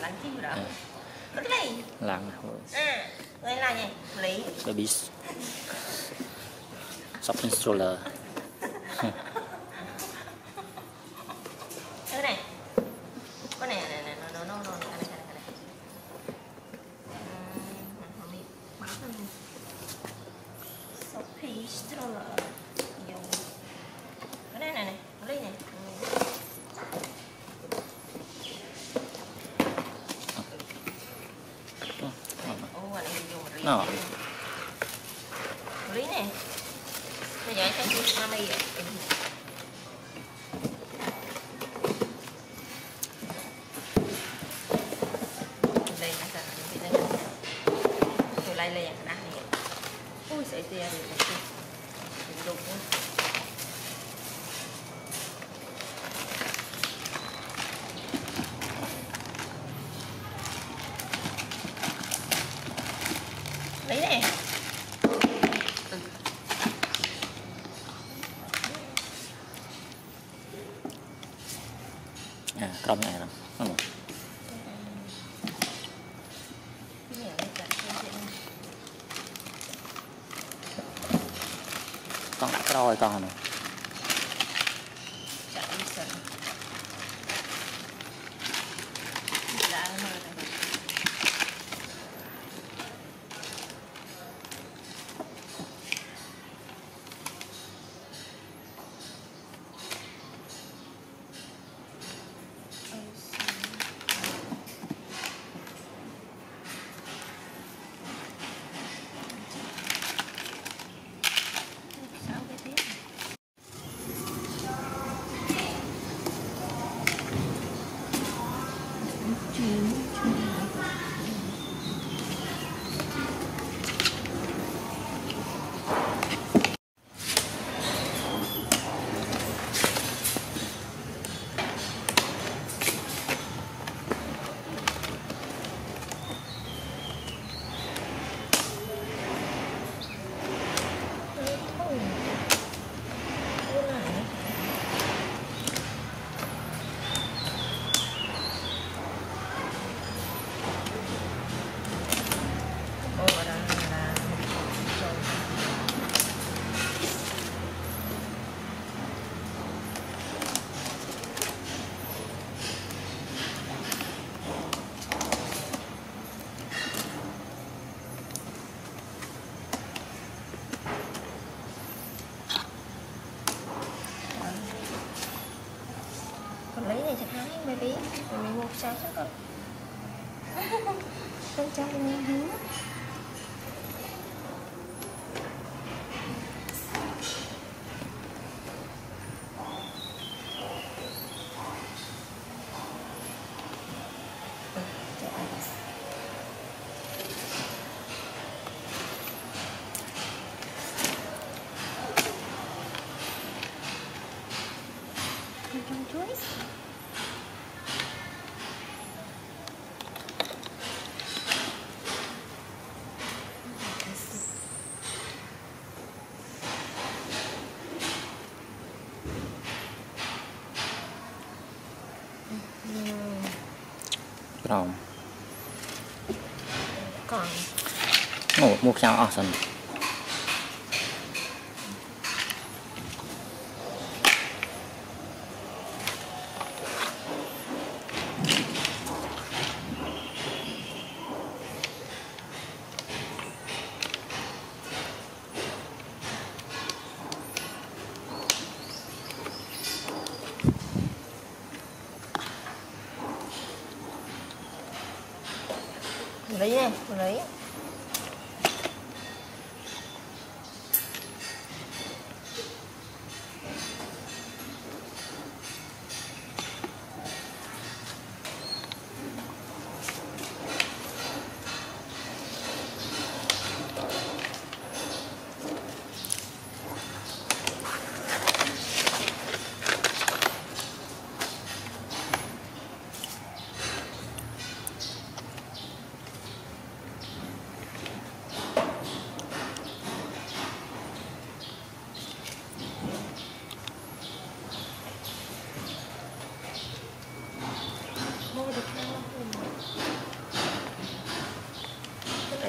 lanjut dah. Kedai. Lang. Ah, lain lagi. Beli. Habis. Shopping stroller. Kedai. Kau ni, ni, ni, no, no, no, no. Shopping stroller. Em dùng nè. Bây giờ anh sẽ sao mami vậy. Đây là sao? Đây là Tôi lấy lên cái này. Ui, sợi tia rồi. Đừng đụng อ่กรอบไหนครับนั่นต้องกรอยก่อนนะ baby Rồi mình mua sao chắc rồi Con trai mình hứa ក្រោម còn អូមកខ្ញុំអស់សិន 来呀，我来呀。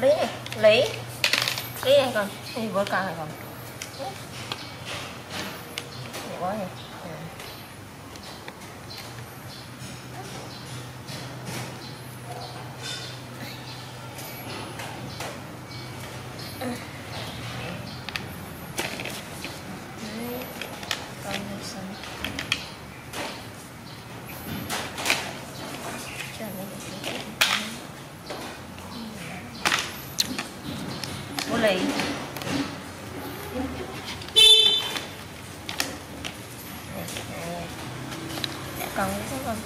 lấy này, lấy. Lấy này con, đi với con này con Để bó này ừ. Đấy, con này xong Cho nó một cái Bố lấy Nè, nè cần cái đi xuống con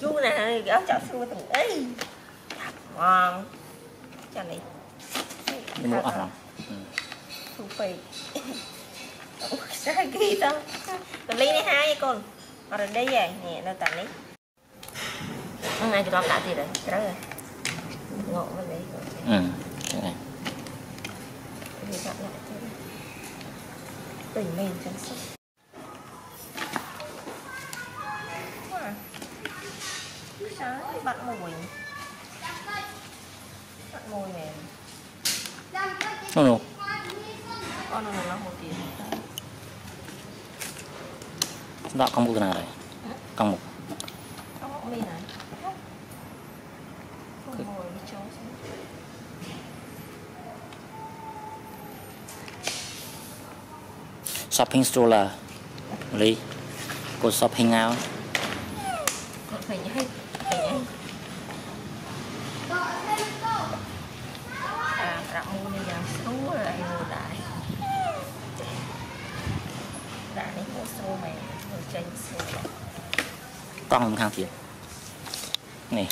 chú nè áo chảo xưa từng ấy ngon. Cho này. ធូរពេកអូខ្សែគីតកលីនេះហើយកូនអរដីហ៎នេះនៅតានេះហ្នឹងឯងក្រំដាក់ទៀតហើយត្រូវហើយងក់មកនេះអឺចឹងឯងនេះដាក់ដាក់ទៀតពេញមែនចឹងសិបាត់មួយបាត់មួយមែនអូ nó là hồ tiền đó công bố nào đây. Công mục công mục mi shopping stroller lý cô shopping out thao kìa này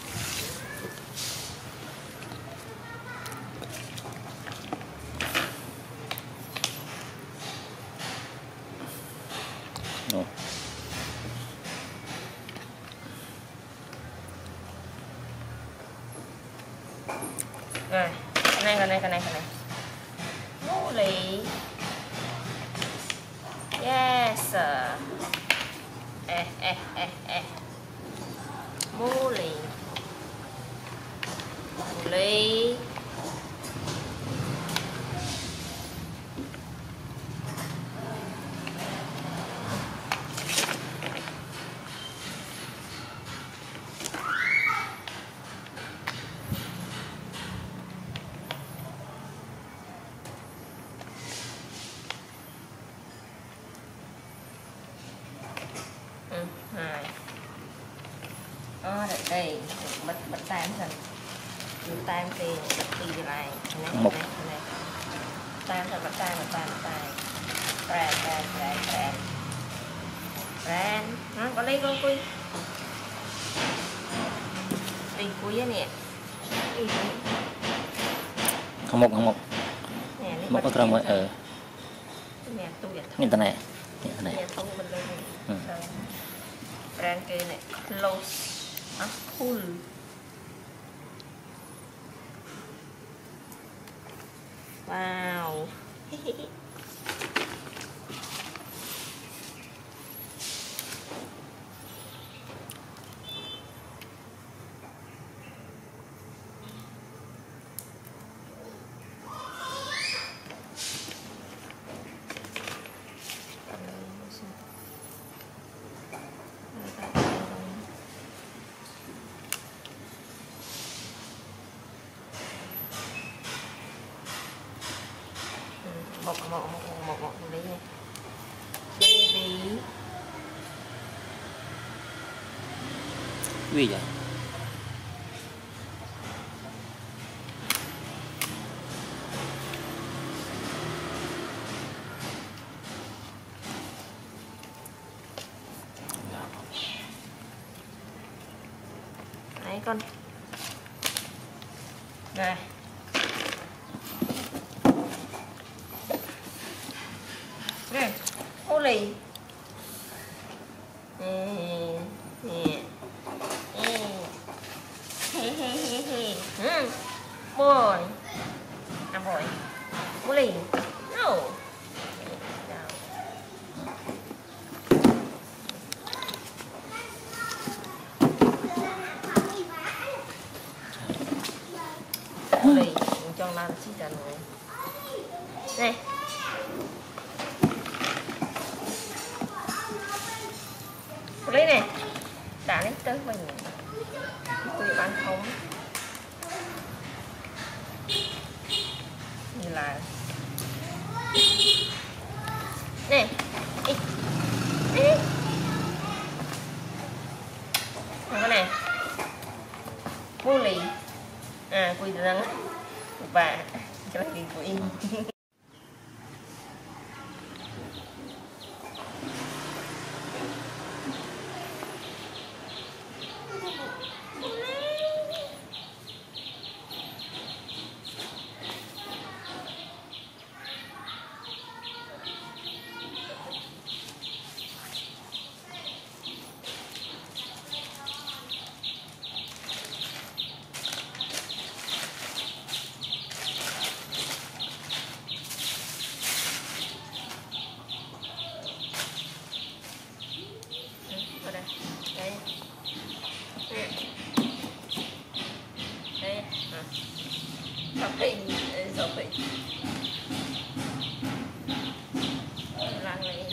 Rồi. Cái này, cái này, cái này, cái này. Ngũ. Yes. Eh, eh, eh, eh mô lì mô lì បិទតាមសិនតាមគេពីកន្លែងមុខតាមទៅបិទតាមតាមតាមប្រែប្រែប្រែប្រែប្រែហ្នឹងក៏លេងក៏អង្គុយលេងអង្គុយនេះខាងមុខខាងមុខមុខក៏ត្រឹមអឺមានទូអ៊ីនធឺណិតអ៊ីនធឺណិតប្រែគេនេះ close អត់ cool Wow một một một một một lấy baby gì vậy? Đấy con. Đây. Ô lì. Boy. À boy. Ô lì. No. Nào. Ô lì. Cho làm chi cả rồi. Này. Lấy này. Đã lấy tới mình. Tụi bán không. Như là Nè Ê. Ê. Cái này Vô lì À quỳ răng Và Cho lại quỳ Vào đây Đây Nè. Đây à. Shopping Đây, shopping Lang này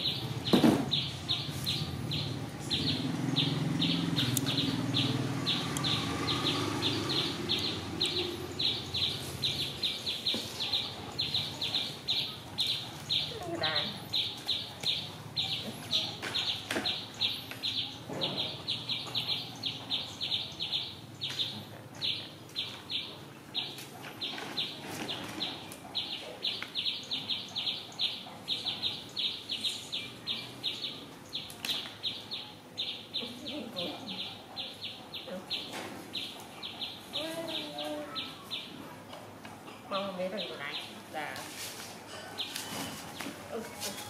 Đàn con Vâng, không biết được của này là ừ. ừ.